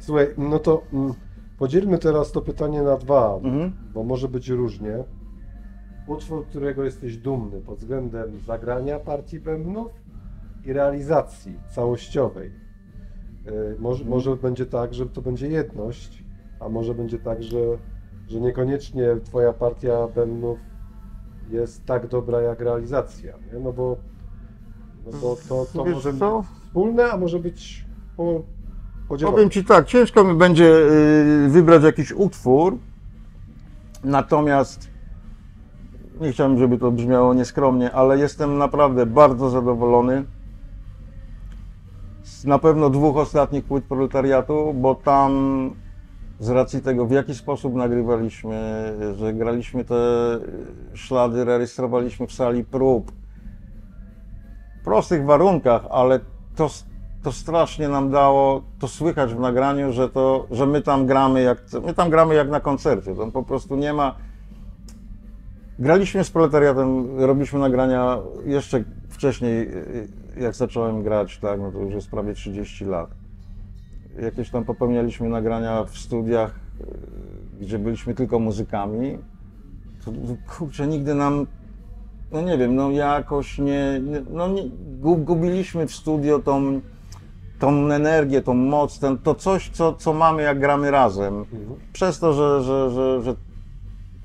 Słuchaj, no to mm, podzielmy teraz to pytanie na dwa, Mhm. bo może być różnie. Utwór, którego jesteś dumny pod względem zagrania partii bębnów i realizacji całościowej. Yy, Może, Mhm. może będzie tak, że to będzie jedność, a może będzie tak, że, że niekoniecznie twoja partia bębnów jest tak dobra jak realizacja. Nie? No bo, no bo to, to Wiesz może co? być wspólne, a może być po, Powiem Ci tak, ciężko mi będzie y, wybrać jakiś utwór, natomiast nie chciałbym, żeby to brzmiało nieskromnie, ale jestem naprawdę bardzo zadowolony z na pewno dwóch ostatnich płyt proletariatu, bo tam z racji tego, w jaki sposób nagrywaliśmy, że graliśmy te ślady, rejestrowaliśmy w sali prób, w prostych warunkach, ale to, to strasznie nam dało, to słychać w nagraniu, że, to, że my tam gramy jak, my tam gramy jak na koncercie, tam po prostu nie ma, graliśmy z proletariatem, robiliśmy nagrania jeszcze wcześniej, y, jak zacząłem grać, tak, no to już jest prawie 30 lat. Jakieś tam popełnialiśmy nagrania w studiach, y, gdzie byliśmy tylko muzykami. To, kurczę, nigdy nam no nie wiem, no jakoś nie, no nie, gu- gubiliśmy w studio tą, tą energię, tą moc, ten, to coś, co, co mamy jak gramy razem. Mhm. Przez to, że, że, że, że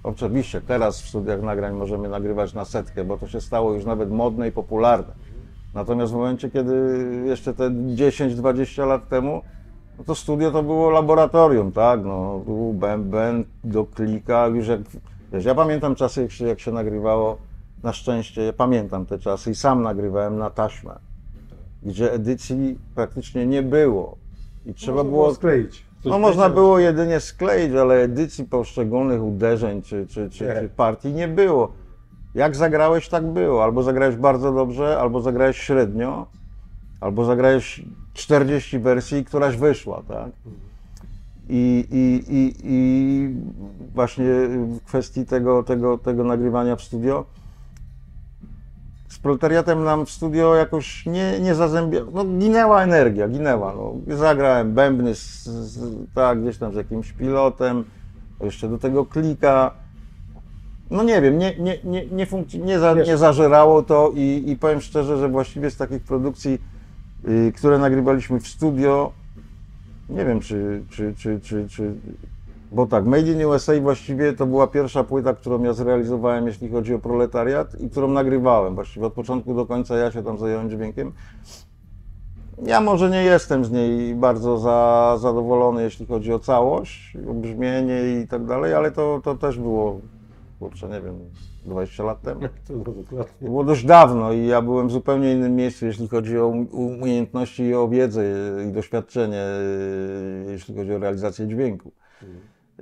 oczywiście teraz w studiach nagrań możemy nagrywać na setkę, bo to się stało już nawet modne i popularne. Natomiast w momencie, kiedy jeszcze te 10-20 lat temu, no to studio to było laboratorium, tak? No, tu bęben do klika, już jak, wiesz, ja pamiętam czasy, jak się, jak się nagrywało, na szczęście, ja pamiętam te czasy i sam nagrywałem na taśmę, gdzie edycji praktycznie nie było. I trzeba Można było skleić. No można było jedynie skleić, ale edycji poszczególnych uderzeń czy, czy, czy, Nie. czy partii nie było. Jak zagrałeś, tak było. Albo zagrałeś bardzo dobrze, albo zagrałeś średnio, albo zagrałeś 40 wersji i któraś wyszła, tak? I, i, i, i właśnie w kwestii tego, tego, tego nagrywania w studio, z proletariatem nam w studio jakoś nie, nie zazębia, no ginęła energia, ginęła, no. Zagrałem bębny z, z, tak, gdzieś tam z jakimś pilotem, jeszcze do tego klika, no nie wiem, nie, nie, nie, nie, funkc- nie, za, nie zażerało to i, i powiem szczerze, że właściwie z takich produkcji, y, które nagrywaliśmy w studio, nie wiem czy, czy, czy, czy, czy bo tak, Made in USA właściwie to była pierwsza płyta, którą ja zrealizowałem, jeśli chodzi o proletariat i którą nagrywałem. Właściwie od początku do końca ja się tam zająłem dźwiękiem. Ja może nie jestem z niej bardzo za, zadowolony, jeśli chodzi o całość, o brzmienie i tak dalej, ale to, to też było, kurczę, nie wiem, 20 lat temu. To było dość dawno i ja byłem w zupełnie innym miejscu, jeśli chodzi o um- umiejętności i o wiedzę i doświadczenie, jeśli chodzi o realizację dźwięku.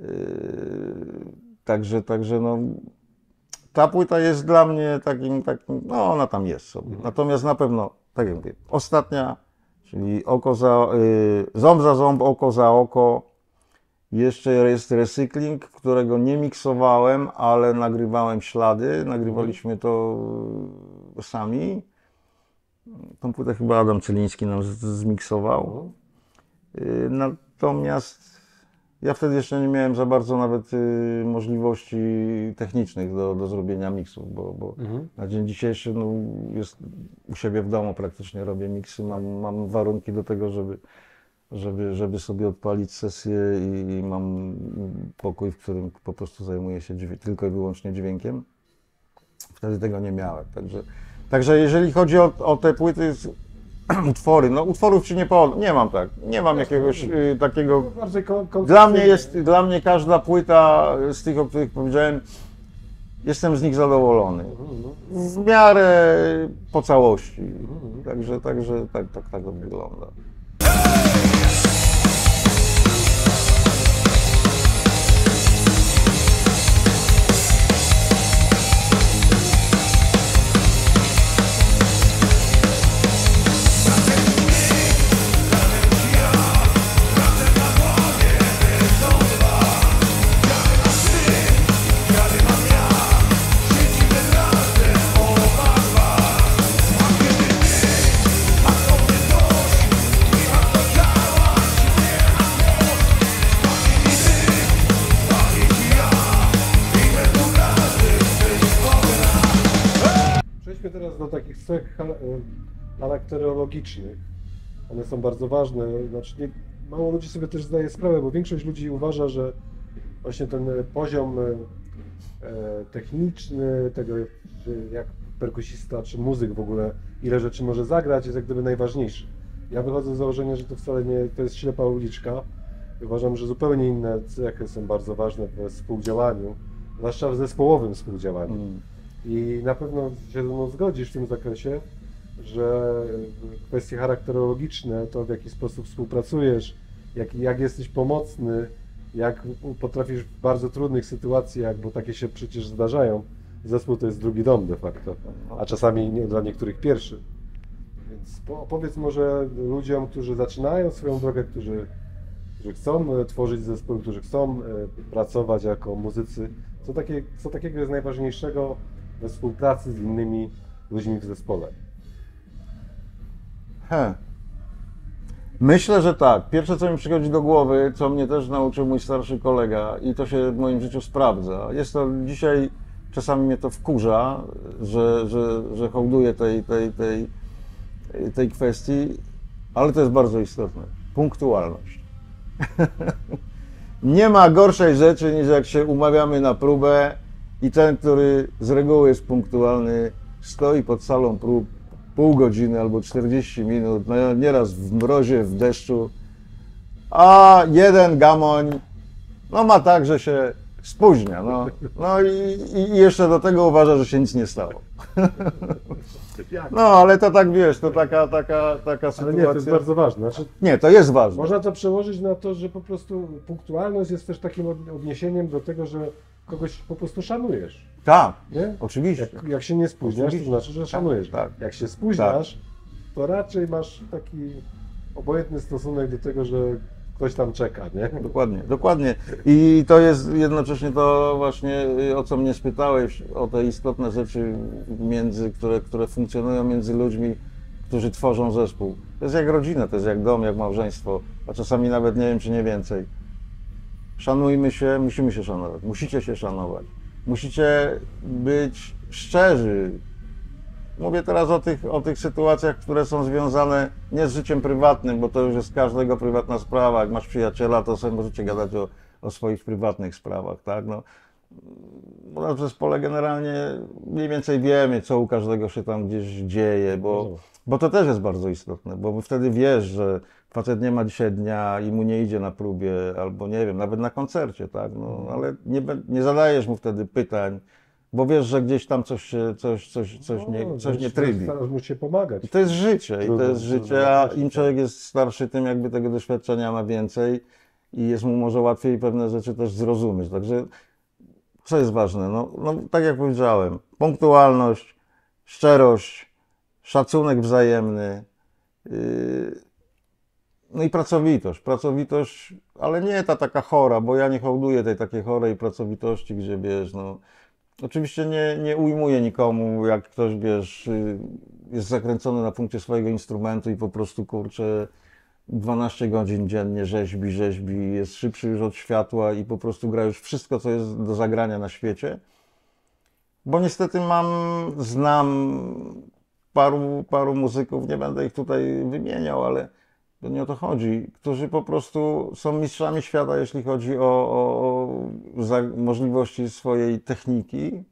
Yy, Także, także no, ta płyta jest dla mnie takim, takim, no ona tam jest sobie. Natomiast na pewno, tak jak mówię, ostatnia, czyli oko za, yy, ząb za ząb, oko za oko. Jeszcze jest recykling, którego nie miksowałem, ale nagrywałem ślady. Nagrywaliśmy to yy, sami. Tą płytę chyba Adam Celiński nam zmiksował. Yy, Natomiast ja wtedy jeszcze nie miałem za bardzo nawet y, możliwości technicznych do, do zrobienia miksów, bo, bo Mhm. na dzień dzisiejszy no, jest u siebie w domu praktycznie robię miksy, mam, mam warunki do tego, żeby, żeby, żeby sobie odpalić sesję i, i mam pokój, w którym po prostu zajmuję się tylko i wyłącznie dźwiękiem. Wtedy tego nie miałem, także, także jeżeli chodzi o, o te płyty, utwory, no utworów ci nie powiem, nie mam tak, nie mam jakiegoś y, takiego dla mnie jest, dla mnie każda płyta z tych, o których powiedziałem, jestem z nich zadowolony. Mhm, W miarę po całości. Także, także tak, tak, tak to wygląda. Cech e, charakterologicznych. One są bardzo ważne. Znaczy nie, mało ludzi sobie też zdaje sprawę, bo większość ludzi uważa, że właśnie ten poziom e, e, techniczny, tego jak perkusista czy muzyk w ogóle, ile rzeczy może zagrać, jest jak gdyby najważniejszy. Ja wychodzę z założenia, że to wcale nie to jest ślepa uliczka. Uważam, że zupełnie inne cechy są bardzo ważne we współdziałaniu, zwłaszcza w zespołowym współdziałaniu. Mm. I na pewno się ze mną zgodzisz w tym zakresie, że kwestie charakterologiczne, to w jaki sposób współpracujesz, jak, jak jesteś pomocny, jak potrafisz w bardzo trudnych sytuacjach, bo takie się przecież zdarzają, zespół to jest drugi dom de facto, a czasami nie, dla niektórych pierwszy. Więc po- opowiedz może ludziom, którzy zaczynają swoją drogę, którzy, którzy chcą e, tworzyć zespół, którzy chcą e, pracować jako muzycy, co, takie, co takiego jest najważniejszego we współpracy z innymi ludźmi w zespole. He. Myślę, że tak. Pierwsze, co mi przychodzi do głowy, co mnie też nauczył mój starszy kolega i to się w moim życiu sprawdza. Jest to dzisiaj, czasami mnie to wkurza, że, że, że hołduję tej, tej, tej, tej kwestii, ale to jest bardzo istotne. Punktualność. Nie ma gorszej rzeczy niż jak się umawiamy na próbę i ten, który z reguły jest punktualny, stoi pod salą prób pół godziny albo 40 minut, no nieraz w mrozie, w deszczu, a jeden gamoń, no ma tak, że się spóźnia, no, no i, i jeszcze do tego uważa, że się nic nie stało. No, ale to tak, wiesz, to taka, taka, taka Ale sytuacja. nie, to jest bardzo ważne. Znaczy, Nie, to jest ważne. można to przełożyć na to, że po prostu punktualność jest też takim od- odniesieniem do tego, że kogoś po prostu szanujesz. Tak, Nie? oczywiście. Jak, jak się nie spóźniasz, to Oczywiście. znaczy, że szanujesz. tak. Jak się spóźniasz, to raczej masz taki obojętny stosunek do tego, że ktoś tam czeka, nie? Dokładnie, dokładnie. I to jest jednocześnie to właśnie, y, o co mnie spytałeś, o te istotne rzeczy, między, które, które funkcjonują między ludźmi, którzy tworzą zespół. To jest jak rodzina, to jest jak dom, jak małżeństwo, a czasami nawet nie wiem, czy nie więcej. Szanujmy się, musimy się szanować, musicie się szanować. Musicie być szczerzy. Mówię teraz o tych, o tych sytuacjach, które są związane nie z życiem prywatnym, bo to już jest każdego prywatna sprawa. Jak masz przyjaciela, to sobie możecie gadać o, o swoich prywatnych sprawach, tak? No, u nas w zespole generalnie mniej więcej wiemy, co u każdego się tam gdzieś dzieje, bo, bo to też jest bardzo istotne, bo wtedy wiesz, że facet nie ma dzisiaj dnia i mu nie idzie na próbie, albo nie wiem, nawet na koncercie, tak? No, ale nie, nie zadajesz mu wtedy pytań, bo wiesz, że gdzieś tam coś, się, coś, coś, coś, nie, No, coś nie trybi. Starasz mu się pomagać. I to jest życie, i to jest życie, a im człowiek jest starszy, tym jakby tego doświadczenia ma więcej i jest mu może łatwiej pewne rzeczy też zrozumieć. Także co jest ważne? No, no tak jak powiedziałem, punktualność, szczerość, szacunek wzajemny, yy, no i pracowitość. Pracowitość, ale nie ta taka chora, bo ja nie hołduję tej takiej chorej pracowitości, gdzie wiesz, no, Oczywiście nie, nie ujmuję nikomu, jak ktoś, wiesz, y, jest zakręcony na punkcie swojego instrumentu i po prostu, kurczę, 12 godzin dziennie rzeźbi, rzeźbi, jest szybszy już od światła i po prostu gra już wszystko, co jest do zagrania na świecie. Bo niestety mam, znam paru, paru muzyków, nie będę ich tutaj wymieniał, ale to nie o to chodzi, którzy po prostu są mistrzami świata, jeśli chodzi o, o, o możliwości swojej techniki.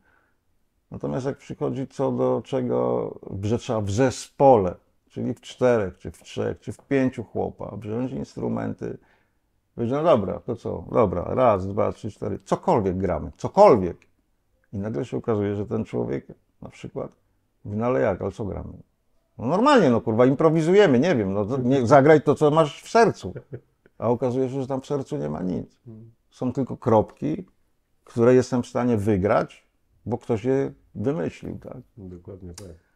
Natomiast jak przychodzi co do czego, że trzeba w zespole, czyli w czterech, czy w trzech, czy w pięciu chłopa, wziąć instrumenty, powiedzieć, no dobra, to co, dobra, raz, dwa, trzy, cztery, cokolwiek gramy, cokolwiek. I nagle się okazuje, że ten człowiek na przykład mówi, no ale jak, ale co gramy? No normalnie, no kurwa, improwizujemy, nie wiem, no nie, zagraj to, co masz w sercu. A okazuje się, że tam w sercu nie ma nic. Są tylko kropki, które jestem w stanie wygrać, bo ktoś je wymyślił, tak? Dokładnie tak.